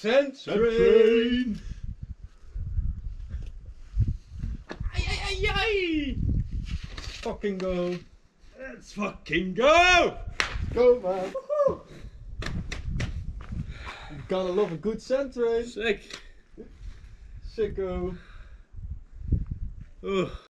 Send train. Ay, ay, ay, ay. Fucking go. Let's fucking go. Go man. Woohoo. Gotta love a good send train. Eh? Sick. Sicko. Oh.